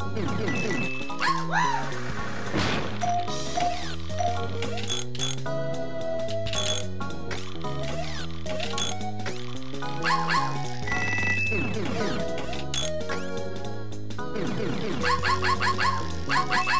Ha ha ha!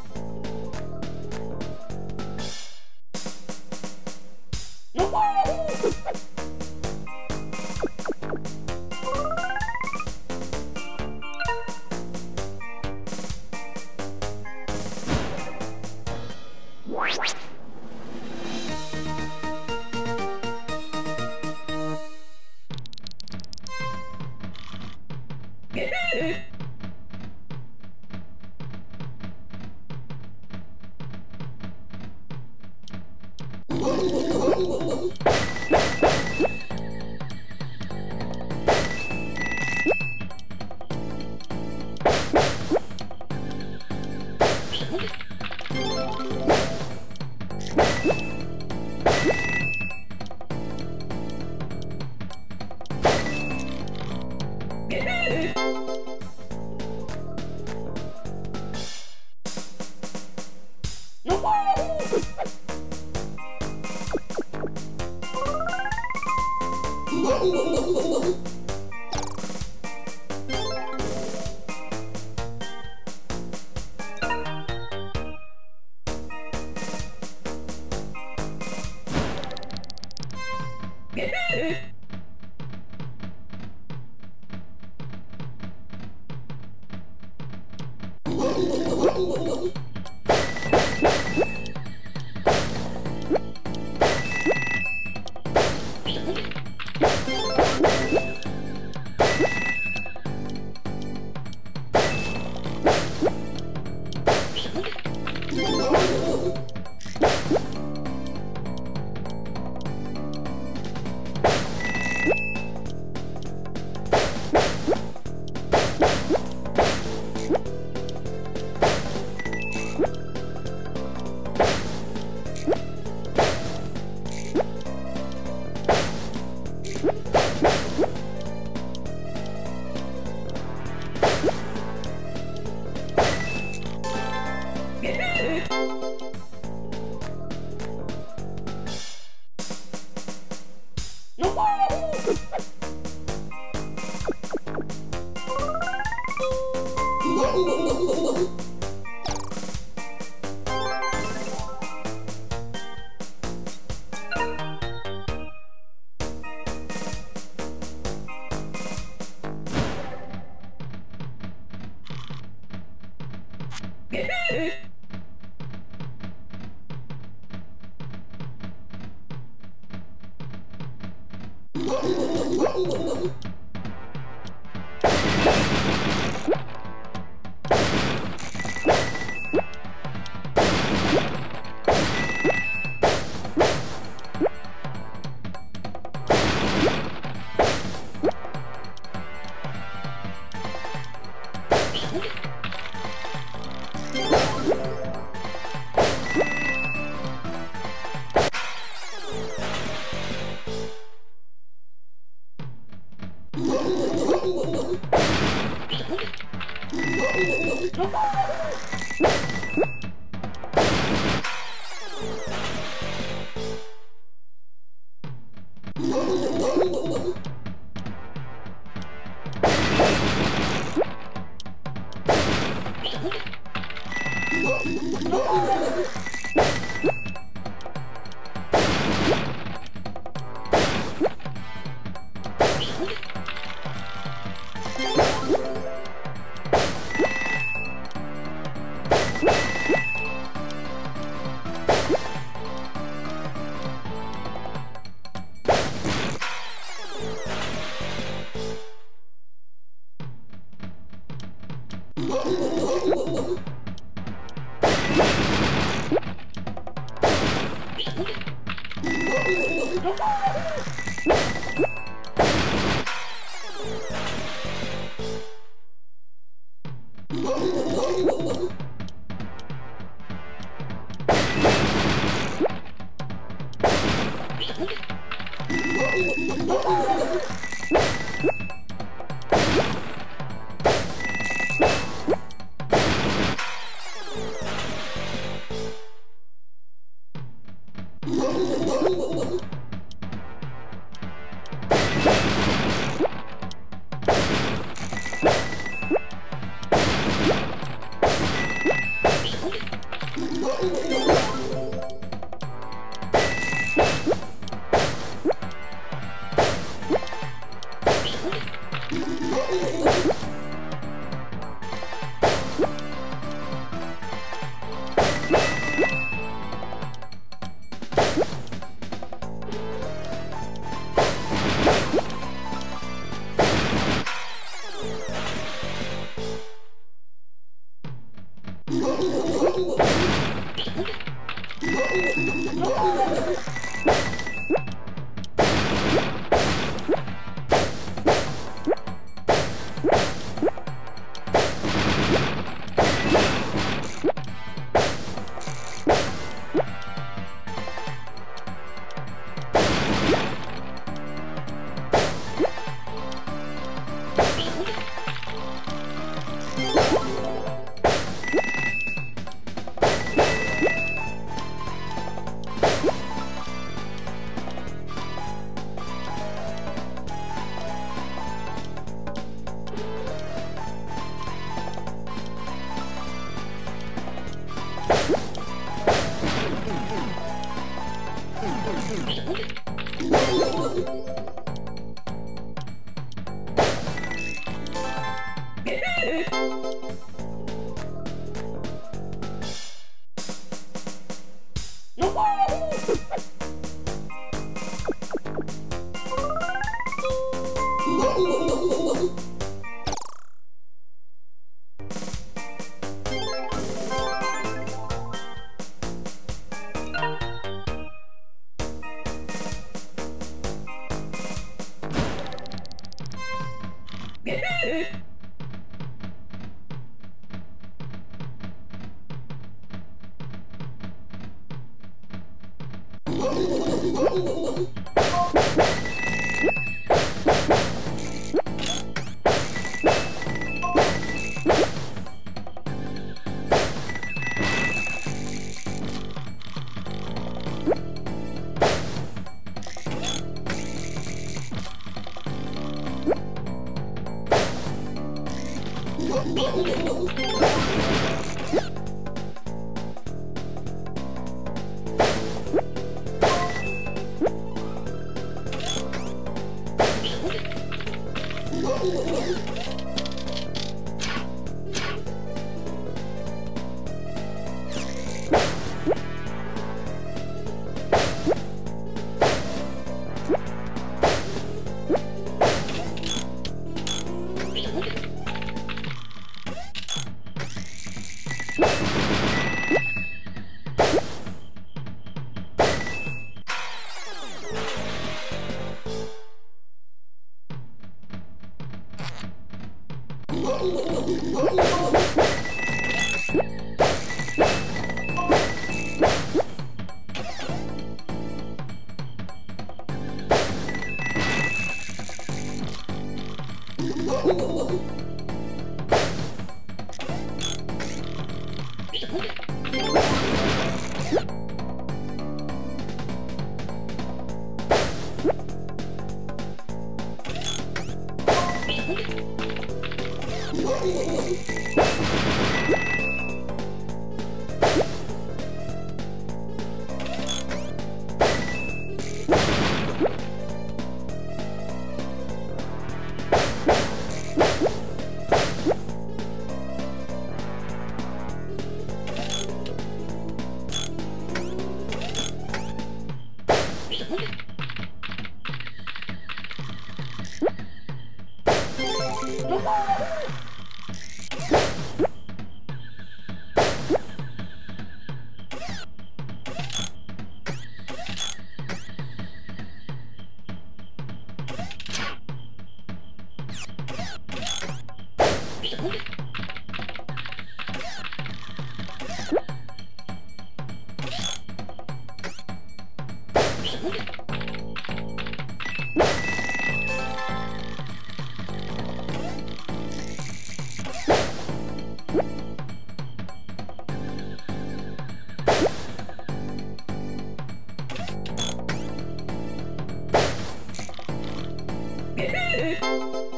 Bye.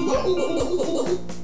ほんとほんとほんとほんとほんと。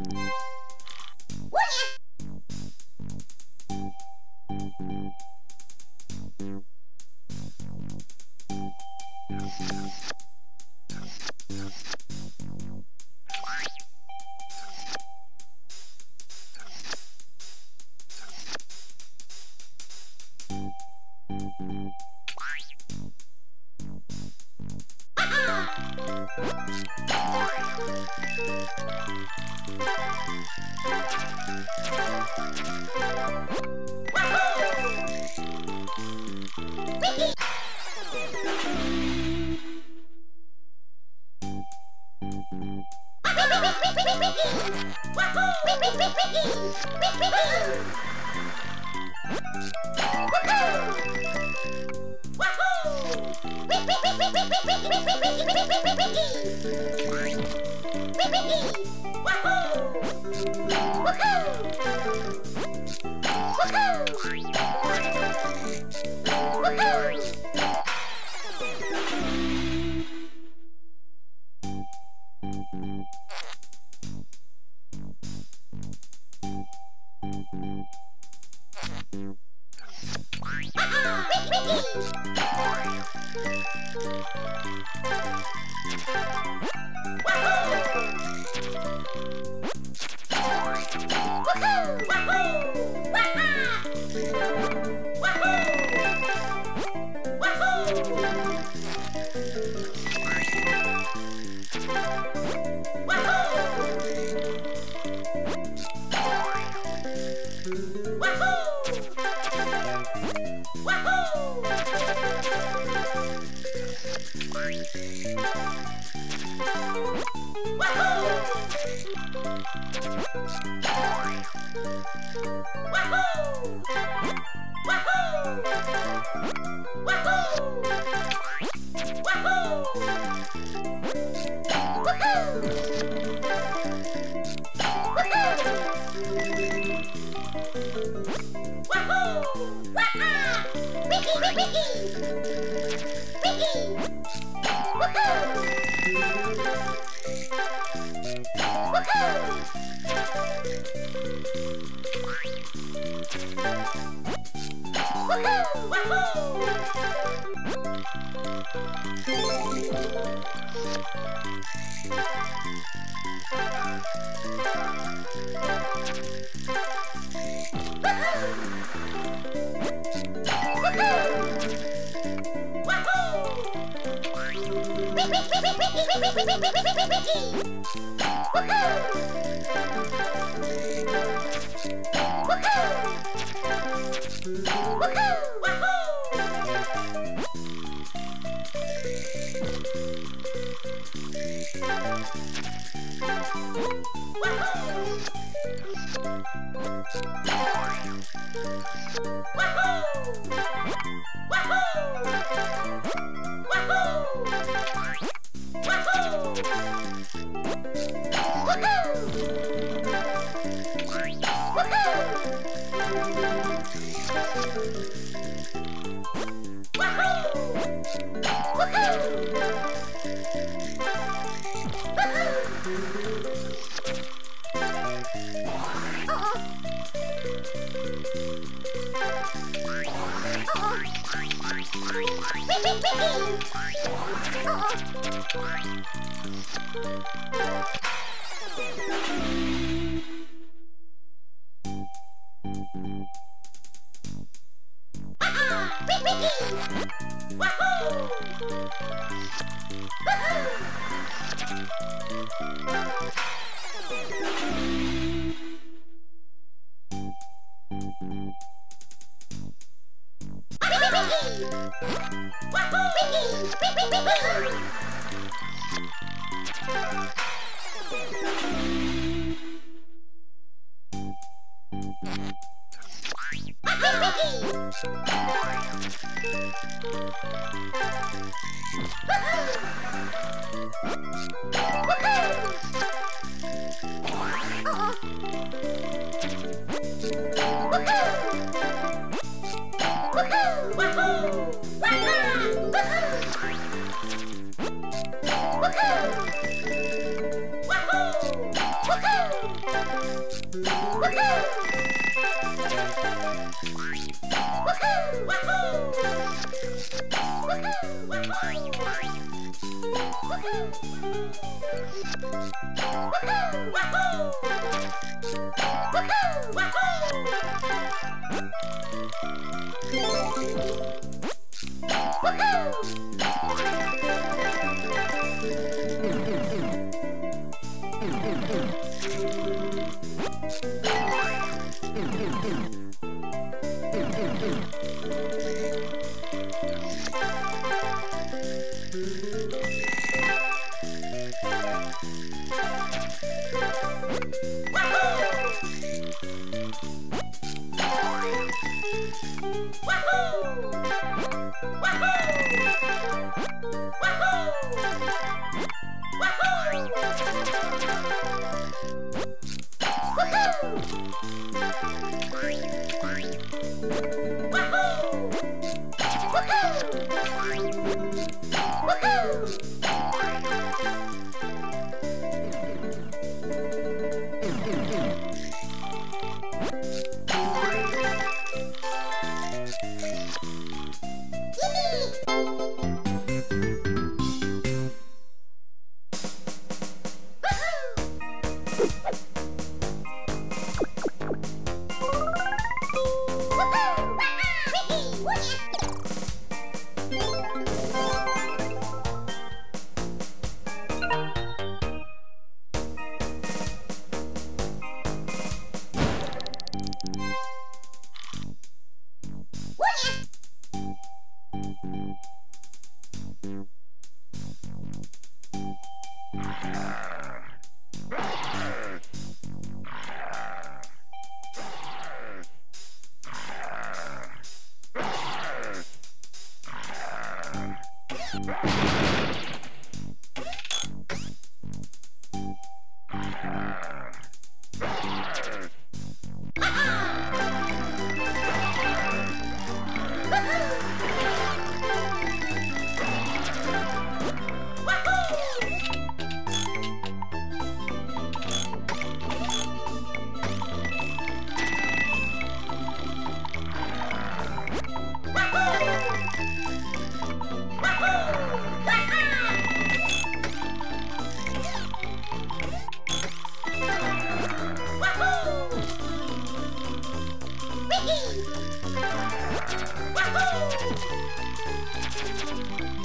嗯。Woohoo! Uh-huh. Woohoo! Woohoo! Woohoo!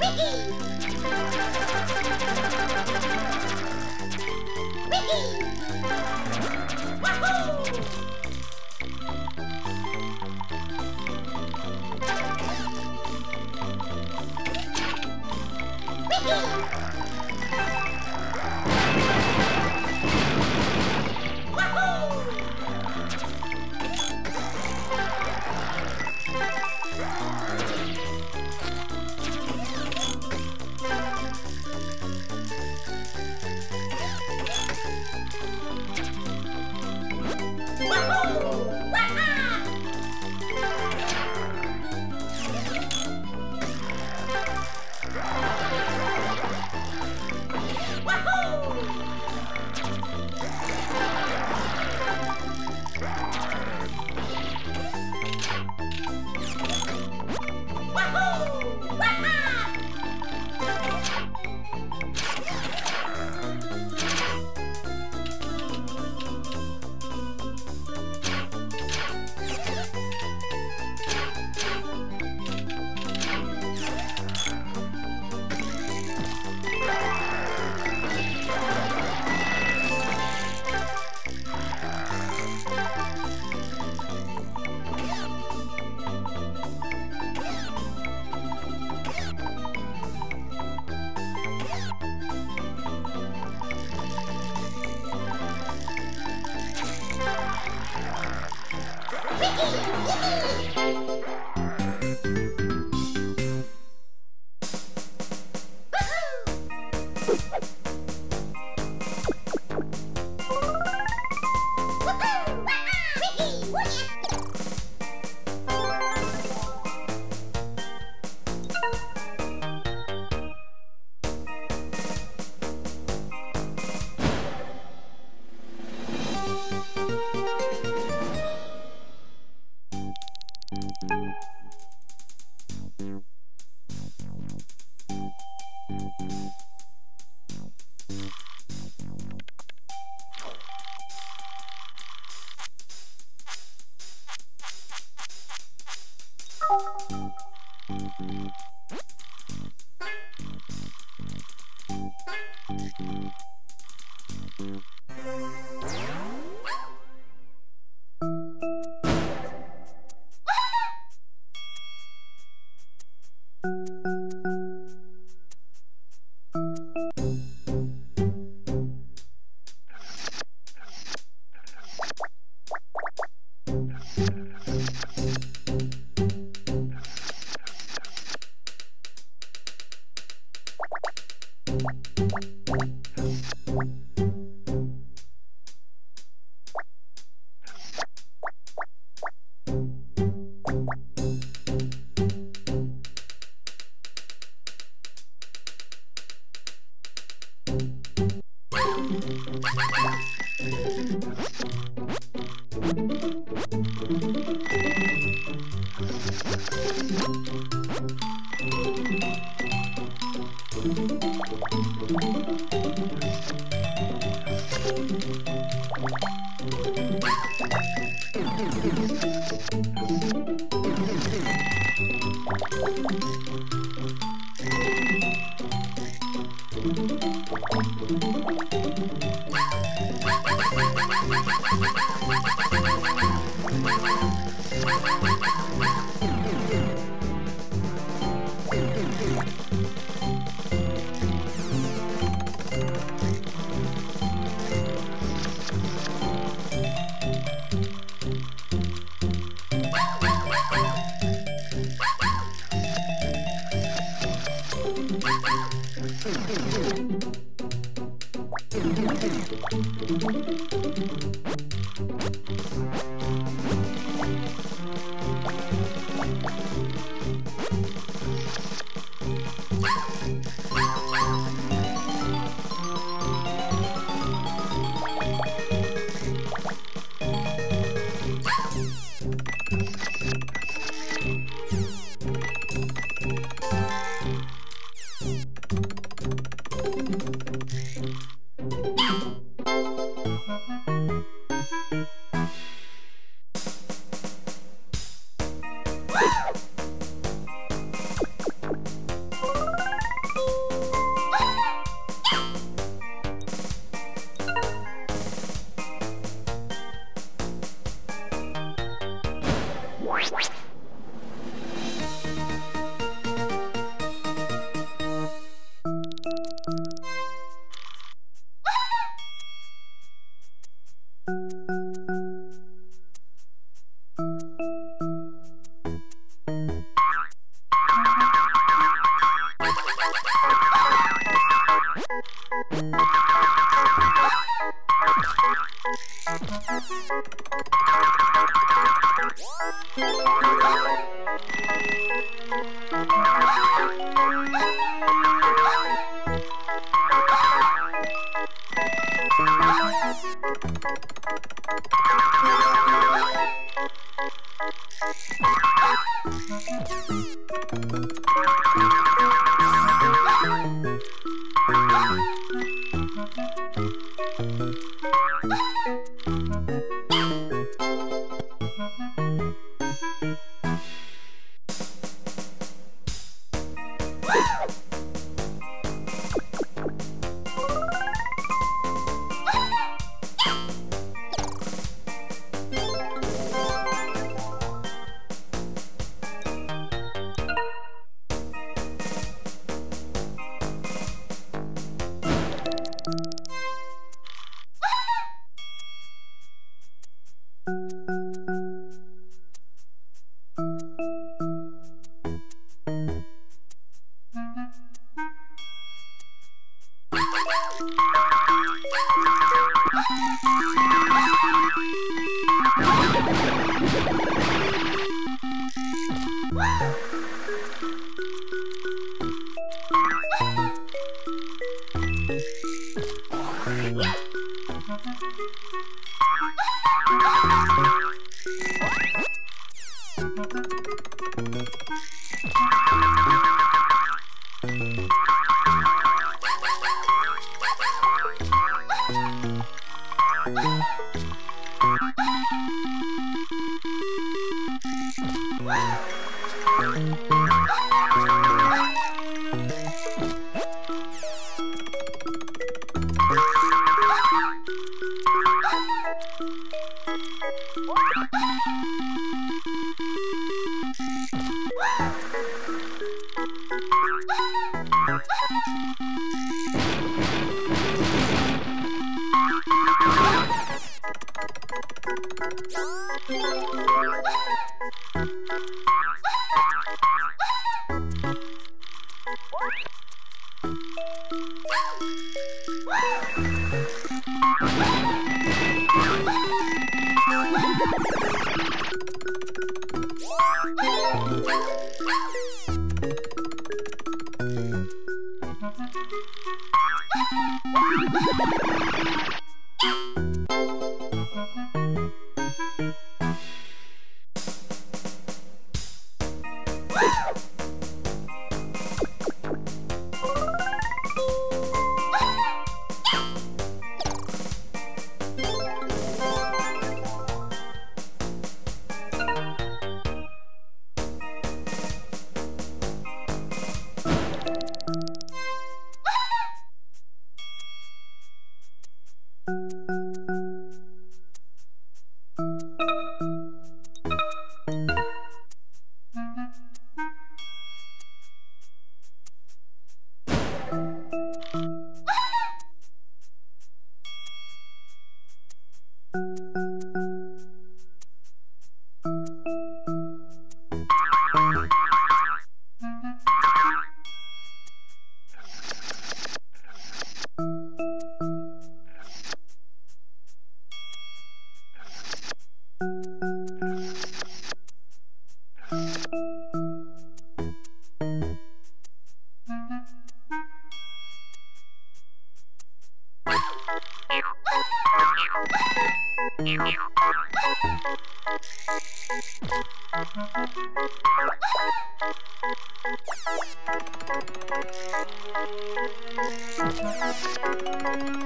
Whee! Whee! Ha ha ha ha!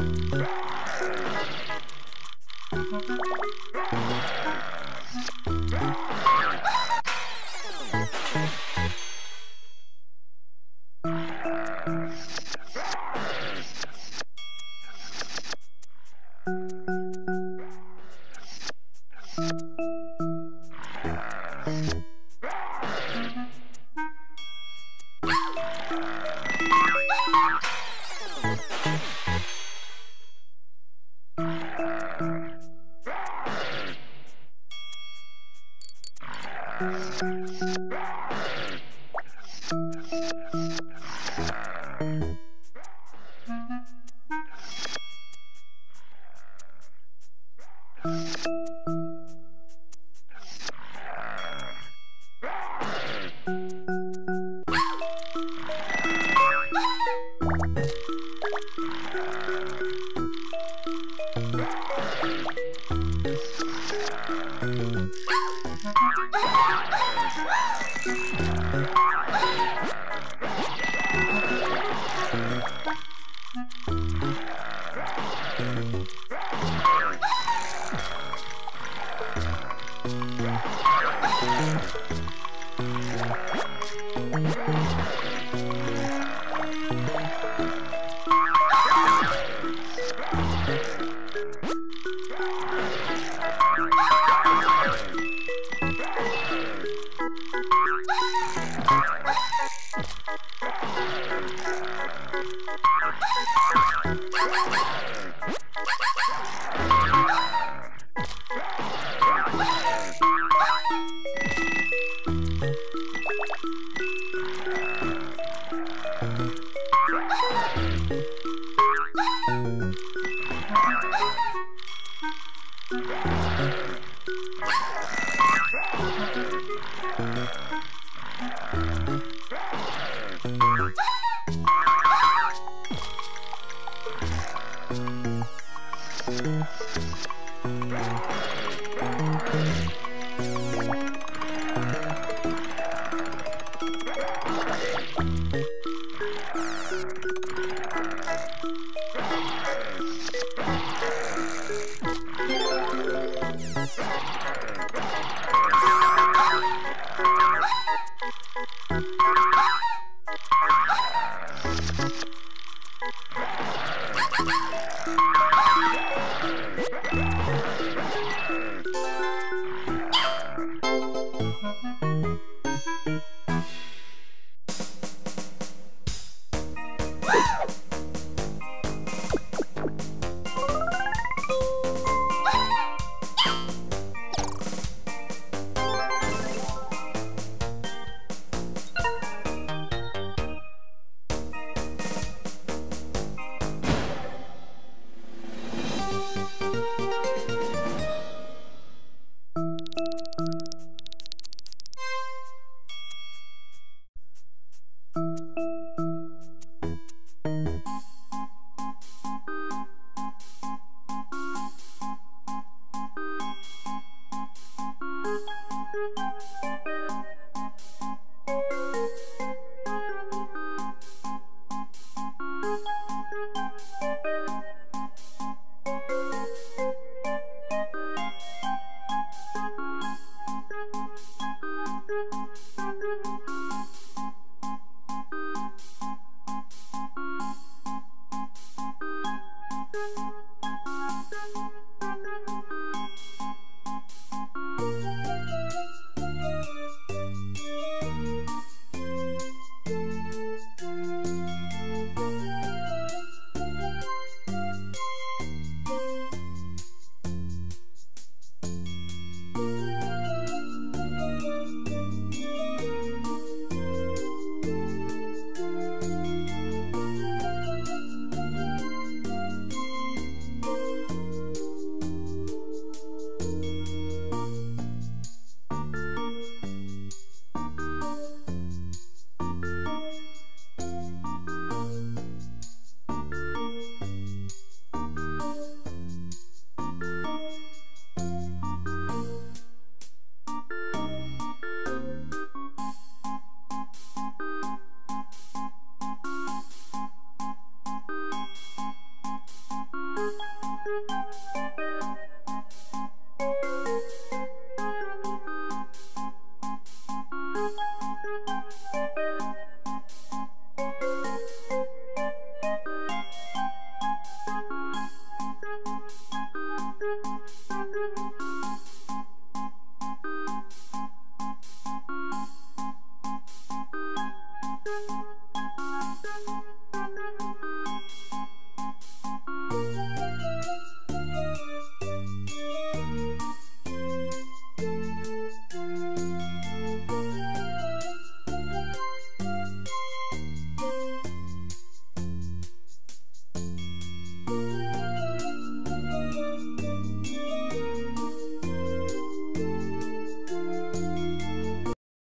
Back.